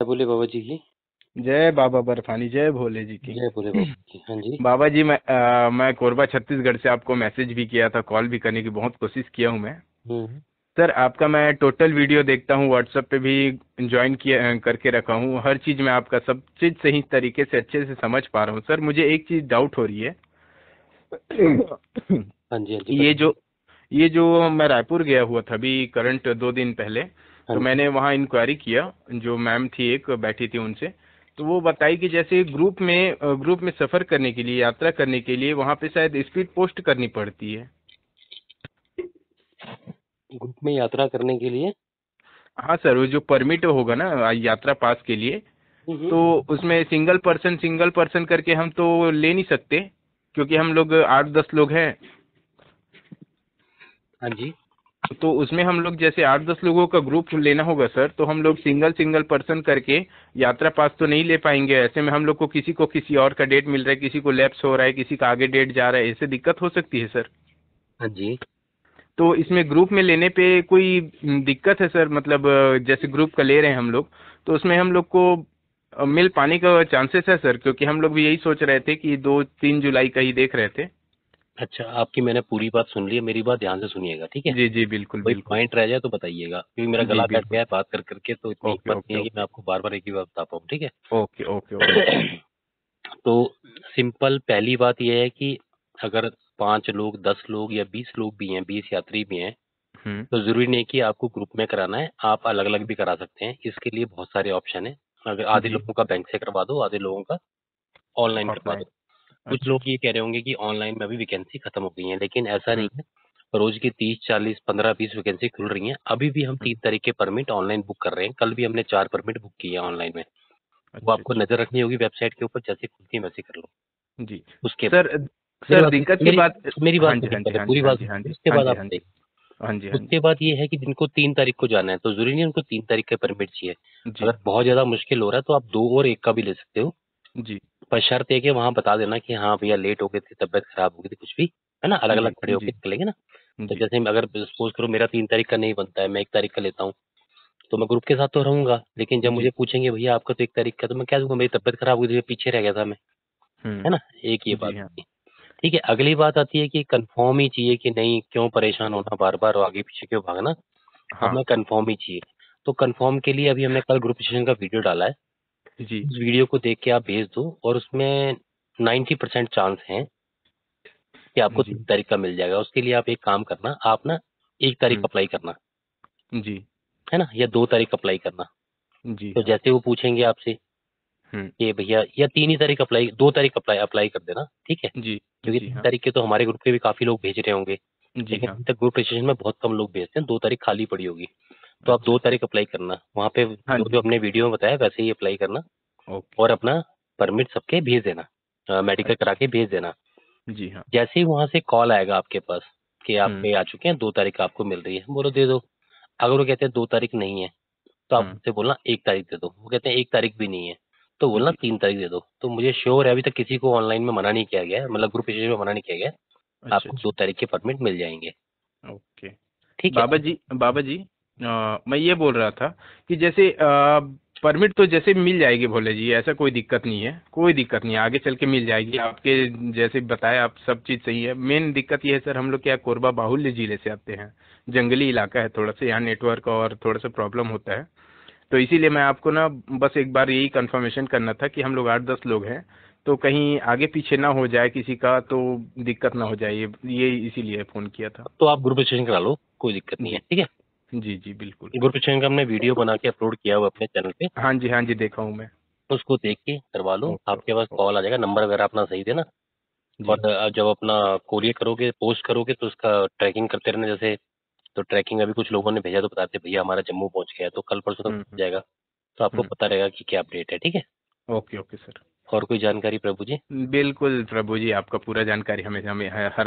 बोले बाबा जी की जय बाबा बर्फानी जय भोले जी की। जय बोले बाबा जी हाँ जी। बाबा जी मैं अ, मैं कोरबा छत्तीसगढ़ से आपको मैसेज भी किया था कॉल भी करने की बहुत कोशिश किया हूँ मैं। हम्म, सर आपका मैं टोटल वीडियो देखता हूँ व्हाट्सएप पे भी ज्वाइन किया करके रखा हूँ। हर चीज़ में आपका सब चीज़ सही तरीके से अच्छे से समझ पा रहा हूँ। सर मुझे एक चीज़ डाउट हो रही है। हाँ जी हाँ जी ये जो ये जो मैं रायपुर गया हुआ था अभी करंट दो दिन पहले हाँ तो मैंने वहाँ इंक्वायरी किया जो मैम थी एक बैठी थी उनसे। तो वो बताई कि जैसे ग्रुप में ग्रुप में सफ़र करने के लिए यात्रा करने के लिए वहाँ पे शायद स्पीड पोस्ट करनी पड़ती है। ग्रुप में यात्रा करने के लिए? हाँ सर वो जो परमिट होगा ना यात्रा पास के लिए तो उसमें सिंगल पर्सन सिंगल पर्सन करके हम तो ले नहीं सकते क्योंकि हम लोग आठ दस लोग हैं। हाँ जी। तो उसमें हम लोग जैसे आठ दस लोगों का ग्रुप लेना होगा सर तो हम लोग सिंगल सिंगल पर्सन करके यात्रा पास तो नहीं ले पाएँगे। ऐसे में हम लोग को किसी को किसी और का डेट मिल रहा है किसी को लैप्स हो रहा है किसी का आगे डेट जा रहा है ऐसे दिक्कत हो सकती है सर हाँ जी। तो इसमें ग्रुप में लेने पे कोई दिक्कत है सर मतलब जैसे ग्रुप का ले रहे हैं हम लोग तो उसमें हम लोग को मिल पाने का चांसेस है सर क्योंकि हम लोग भी यही सोच रहे थे कि दो तीन जुलाई का ही देख रहे थे। अच्छा आपकी मैंने पूरी बात सुन ली है मेरी बात ध्यान से सुनिएगा ठीक है? जी जी बिल्कुल कोई बिल्कुल। पॉइंट रह जाए तो बताइएगा क्योंकि मेरा जी, गला बैठ बिल्कुल। गया है बात कर करके तो इतनी ओके, हिम्मत नहीं है कि मैं आपको बार बार एक ही बात बता पाऊँ ठीक है? Okay okay okay. तो सिंपल पहली बात यह है कि अगर पाँच लोग दस लोग या बीस लोग भी हैं बीस यात्री भी हैं हम्म। तो ज़रूरी नहीं कि आपको ग्रुप में कराना है आप अलग अलग भी करा सकते हैं इसके लिए बहुत सारे ऑप्शन है। अगर आधे जी। लोगों का बैंक से करवा दो आधे लोगों का ऑनलाइन करवा दो। कुछ अच्छा। लोग ये कह रहे होंगे कि ऑनलाइन में अभी वैकेंसी खत्म हो गई है लेकिन ऐसा नहीं है। रोज की तीस चालीस पंद्रह बीस वैकेंसी खुल रही हैं। अभी भी हम तीन तरह के परमिट ऑनलाइन बुक कर रहे हैं। कल भी हमने चार परमिट बुक किए हैं ऑनलाइन में। वो अच्छा, आपको नज़र रखनी होगी वेबसाइट के ऊपर जैसे खुलती है वैसे कर लो। अच्छा। जी। उसके सर सर दिक्कत की बात मेरी हाँ बात हाँ पहले, हाँ पूरी बात हाँ हाँ उसके हाँ बाद आप हाँ जी, हाँ हाँ उसके बाद ये है कि जिनको तीन तारीख को जाना है तो ज़रूरी नहीं उनको तीन तारीख का परमिट चाहिए। अगर बहुत ज़्यादा मुश्किल हो रहा है तो आप दो और एक का भी ले सकते हो। जी। पर शर्त है कि वहाँ बता देना कि हाँ भैया लेट हो गए थे तबियत खराब हो गई थी कुछ भी है ना? अलग अलग जी, खड़े होकर जी। निकलेंगे ना? तो जी। जैसे अगर सपोज़ करो मेरा तीन तारीख का नहीं बनता है मैं एक तारीख का लेता हूँ तो मैं ग्रुप के साथ तो रहूँगा लेकिन जब जी। मुझे पूछेंगे भैया आपका तो एक तारीख का तो मैं क्या दूँगा मेरी तबियत खराब हुई थी पीछे रह गया था मैं। है ना? एक ये जी, बात हाँ। होती है ठीक है अगली बात आती है कि कंफर्म ही चाहिए कि नहीं क्यों परेशान होना बार बार आगे पीछे क्यों भागना? हाँ। हमें कंफर्म ही चाहिए। तो कंफर्म के लिए अभी हमने कल ग्रुप सेशन का वीडियो डाला है। जी। उस वीडियो को देख के आप भेज दो और उसमें 90 परसेंट चांस है कि आपको जी। तारीख का मिल जाएगा। उसके लिए आप एक काम करना आप ना एक तारीख हम्म। अप्लाई करना। जी। है ना? या दो तारीख अप्लाई करना। जी। तो हाँ, जैसे वो पूछेंगे आपसे हम्म, कि भैया या तीन ही तारीख अप्लाई दो तारीख अप्लाई अप्लाई कर देना ठीक है? जी। क्योंकि जी तीन हाँ। तारीख के तो हमारे ग्रुप के भी काफ़ी लोग भेज रहे होंगे। जी लेकिन हाँ। अभी तक ग्रुप में बहुत कम लोग भेजते हैं दो तारीख खाली पड़ी होगी। तो आप दो तारीख अप्लाई करना। वहाँ पे हाँ जो हमने वीडियो में बताया वैसे ही अप्लाई करना। ओके। और अपना परमिट सबके भेज देना। मेडिकल करा के भेज देना। जी हाँ। जैसे ही वहाँ से कॉल आएगा आपके पास कि हम्म। आपके आ चुके हैं दो तारीख आपको मिल रही है बोलो दे दो। अगर वो कहते हैं दो तारीख नहीं है तो आप हम्म। उनसे बोलना एक तारीख दे दो। वो कहते हैं एक तारीख भी नहीं है। तो बोलना तीन तारीख दे दो। तो मुझे श्योर है अभी तक किसी को ऑनलाइन में मना नहीं किया गया है मतलब ग्रुप में मना नहीं किया गया है। अच्छा आपको दो तारीख के परमिट मिल जाएँगे। अच्छा, ओके। ठीक है? बाबा जी बाबा जी मैं ये बोल रहा था कि जैसे परमिट तो जैसे मिल जाएगी भोले जी, ऐसा कोई दिक्कत नहीं है, कोई दिक्कत नहीं है, आगे चल के मिल जाएगी, आपके जैसे बताया आप सब चीज़ सही है। मेन दिक्कत ये है सर, हम लोग क्या कोरबा बाहुल्य ज़िले से आते हैं, जंगली इलाका है थोड़ा सा, यहाँ नेटवर्क और थोड़ा सा प्रॉब्लम होता है। तो इसीलिए मैं आपको ना बस एक बार यही कंफर्मेशन करना था कि हम लोग आठ दस लोग हैं तो कहीं आगे पीछे ना हो जाए किसी का तो दिक्कत ना हो जाए, ये ये इसीलिए फ़ोन किया था। तो आप ग्रुप करा लो, कोई दिक्कत नहीं है, ठीक है? जी जी बिल्कुल। रजिस्ट्रेशन का हमने वीडियो बना के अपलोड किया हुआ अपने चैनल पे। हाँ जी हाँ जी देखा हूँ मैं। उसको देख के करवा लो। ओके, आपके पास ओके। कॉल आ जाएगा नंबर वगैरह अपना सही देना। जी। और अ, जब अपना कोरियर करोगे पोस्ट करोगे तो उसका ट्रैकिंग करते रहना। जैसे तो ट्रैकिंग अभी कुछ लोगों ने भेजा तो बताते भैया हमारा जम्मू पहुँच गया है, तो कल परसों तक हम्म, पहुँच जाएगा। तो आपको हम्म। पता रहेगा कि क्या अपडेट है ठीक है? Okay okay sir. और कोई जानकारी प्रभु जी? बिल्कुल प्रभु जी आपका पूरा जानकारी हमें हमें हर